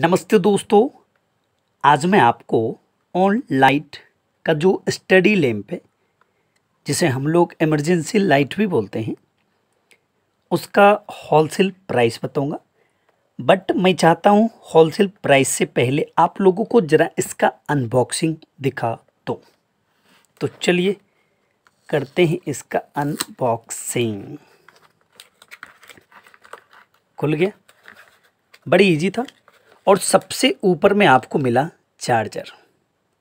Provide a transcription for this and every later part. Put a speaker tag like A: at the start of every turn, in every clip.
A: नमस्ते दोस्तों, आज मैं आपको ऑन लाइट का जो स्टडी लैम्प है, जिसे हम लोग इमरजेंसी लाइट भी बोलते हैं, उसका होलसेल प्राइस बताऊँगा। बट मैं चाहता हूँ होलसेल प्राइस से पहले आप लोगों को ज़रा इसका अनबॉक्सिंग दिखा दो। तो चलिए करते हैं इसका अनबॉक्सिंग। खुल गया? बड़ी इजी था। और सबसे ऊपर में आपको मिला चार्जर।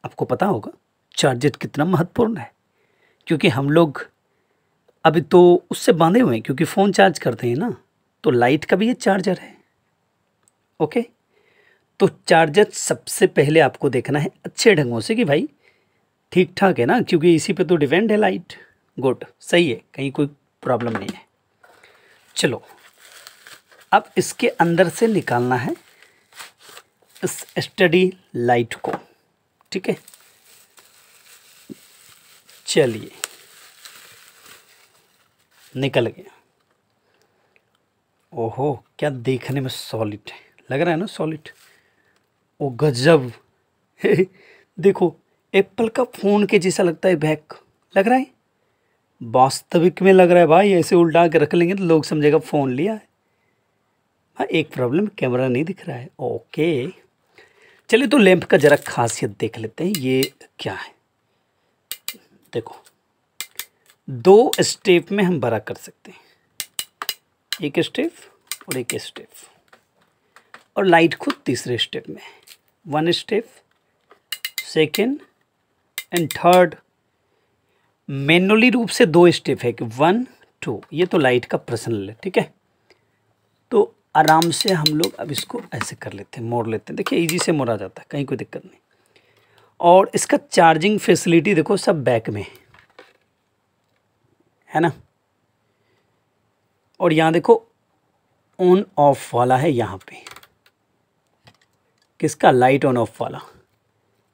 A: आपको पता होगा, चार्जर कितना महत्वपूर्ण है, क्योंकि हम लोग अभी तो उससे बांधे हुए हैं, क्योंकि फ़ोन चार्ज करते हैं ना तो लाइट का भी ये चार्जर है। ओके? तो चार्जर सबसे पहले आपको देखना है अच्छे ढंगों से कि भाई ठीक ठाक है ना, क्योंकि इसी पे तो डिपेंड है लाइट। गुड, सही है, कहीं कोई प्रॉब्लम नहीं है। चलो, अब इसके अंदर से निकालना है इस स्टडी लाइट को, ठीक है? चलिए, निकल गया। ओहो, क्या देखने में सॉलिड है। लग रहा है ना सॉलिड ओ गजब। देखो एप्पल का फ़ोन के जैसा लगता है बैक लग रहा है? वास्तविक में लग रहा है भाई, ऐसे उल्टा के रख लेंगे तो लोग समझेगा फ़ोन लिया है। हाँ एक प्रॉब्लम कैमरा नहीं दिख रहा है। ओके चलिए तो लैंप का ज़रा खासियत देख लेते हैं, ये क्या है? देखो, दो स्टेप में हम बड़ा कर सकते हैं। एक स्टेप और एक स्टेप। और लाइट खुद तीसरे स्टेप में one step second and third manually रूप से दो स्टेप है कि वन टू ये तो लाइट का पर्सनल है ठीक है? तो आराम से हम लोग अब इसको ऐसे कर लेते हैं, मोड़ लेते हैं। देखिए इजी से मोड़ा जाता है, कहीं कोई दिक्कत नहीं। और इसका चार्जिंग फैसिलिटी देखो सब बैक में है। ना? और यहाँ देखो ऑन ऑफ़ वाला है यहाँ पे। किसका? लाइट ऑन ऑफ़ वाला।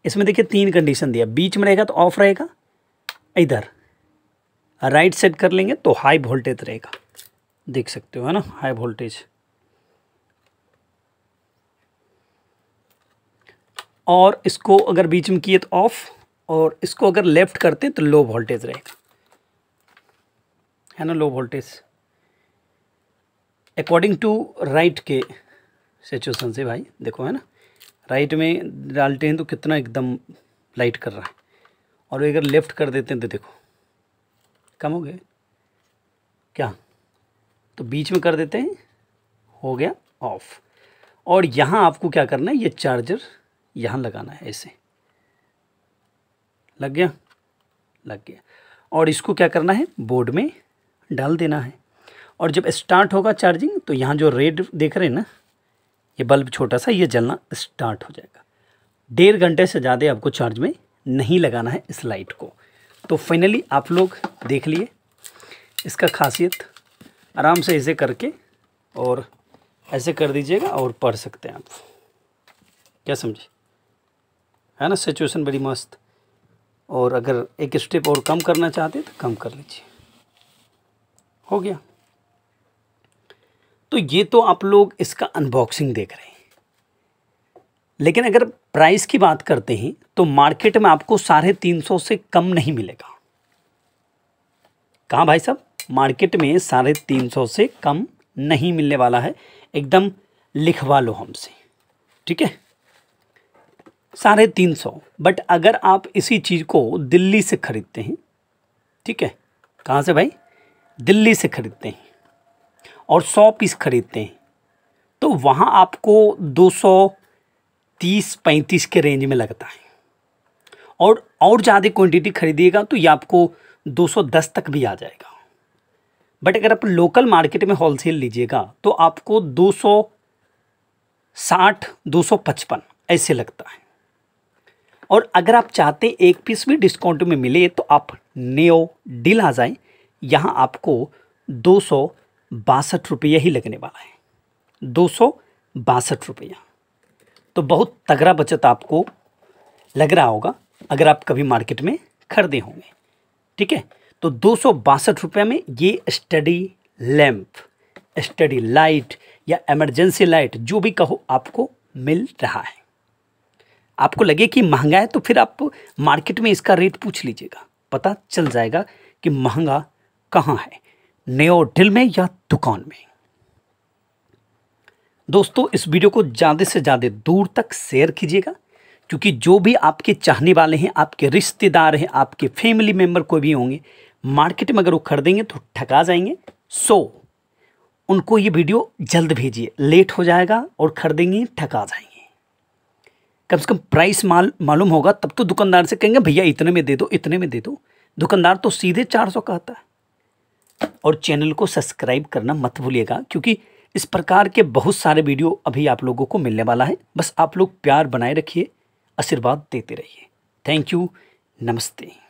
A: इसमें देखिए तीन कंडीशन दिया। बीच में रहेगा तो ऑफ़ रहेगा, इधर। राइट सेट कर लेंगे तो हाई वोल्टेज रहेगा। देख सकते हो, है ना? हाई वोल्टेज और इसको अगर बीच में किए तो ऑफ़ और इसको अगर लेफ़्ट करते तो लो वोल्टेज रहेगा। है ना low voltage according to right के सिचुएशन से भाई, देखो, है ना? राइट में डालते हैं तो कितना एकदम लाइट कर रहा है। और अगर लेफ़्ट कर देते हैं तो देखो, कम हो गए क्या? तो बीच में कर देते हैं, हो गया ऑफ़ और यहाँ आपको क्या करना है, ये चार्जर यहाँ लगाना है, ऐसे। लग गया? लग गया। और इसको क्या करना है? बोर्ड में डाल देना है। और जब स्टार्ट होगा चार्जिंग तो यहाँ जो रेड देख रहे हैं ना, ये बल्ब छोटा सा, ये जलना स्टार्ट हो जाएगा। डेढ़ घंटे से ज़्यादा आपको चार्ज में नहीं लगाना है इस लाइट को। तो फाइनली आप लोग देख लिए। इसका खासियत, आराम से ऐसे करके और ऐसे कर दीजिएगा और पढ़ सकते हैं आप। क्या समझे? है ना सिचुएशन बड़ी मस्त। और अगर एक स्टेप और कम करना चाहते तो कम कर लीजिए। हो गया? तो ये तो आप लोग इसका अनबॉक्सिंग देख रहे हैं। लेकिन अगर प्राइस की बात करते हैं तो मार्केट में आपको साढ़े तीन सौ से कम नहीं मिलेगा। कहाँ भाई साहब? मार्केट में साढ़े तीन सौ से कम नहीं मिलने वाला है। एकदम लिखवा लो हमसे। ठीक है? साढ़े तीन सौ। बट अगर आप इसी चीज़ को दिल्ली से ख़रीदते हैं, ठीक है? कहाँ से भाई? दिल्ली से ख़रीदते हैं और सौ पीस ख़रीदते हैं तो वहाँ आपको दो सौ तीस पैंतीस के रेंज में लगता है। और और ज़्यादा क्वांटिटी खरीदिएगा तो ये आपको दो सौ दस तक भी आ जाएगा। बट अगर आप लोकल मार्केट में होलसेल लीजिएगा तो आपको दो सौ साठ, दो सौ पचपन ऐसे लगता है। और अगर आप चाहते एक पीस भी डिस्काउंट में मिले तो आप नेओ डील आ जाए। यहाँ आपको दो सौ बासठ रुपये ही लगने वाला है। दो सौ बासठ रुपया। तो बहुत तगड़ा बचत आपको लग रहा होगा अगर आप कभी मार्केट में खरीदे होंगे। ठीक है? तो दो सौ बासठ में ये स्टडी लैम्प स्टडी लाइट या एमरजेंसी लाइट, जो भी कहो, आपको मिल रहा है। आपको लगे कि महँगा है तो फिर आप मार्केट में इसका रेट पूछ लीजिएगा। पता चल जाएगा कि महँगा कहाँ है नेओ डिल में या दुकान में। दोस्तों, इस वीडियो को ज़्यादा से ज़्यादा दूर तक शेयर कीजिएगा, क्योंकि जो भी आपके चाहने वाले हैं, आपके रिश्तेदार हैं, आपके फैमिली मेंबर कोई भी होंगे, मार्केट में अगर वो खरीदेंगे तो ठगा जाएँगे। सो, उनको ये वीडियो जल्द भेजिए। लेट हो जाएगा और खरीदेंगे, ठगा जाएँगे। कम से कम प्राइस माल, मालूम होगा, तब तो दुकानदार से कहेंगे, भैया, इतने में दे दो, इतने में दे दो। दुकानदार तो सीधे चार सौ कहता है। और चैनल को सब्सक्राइब करना मत भूलिएगा, क्योंकि इस प्रकार के बहुत सारे वीडियो अभी आप लोगों को मिलने वाला है। बस आप लोग प्यार बनाए रखिए, आशीर्वाद देते रहिए। थैंक यू नमस्ते।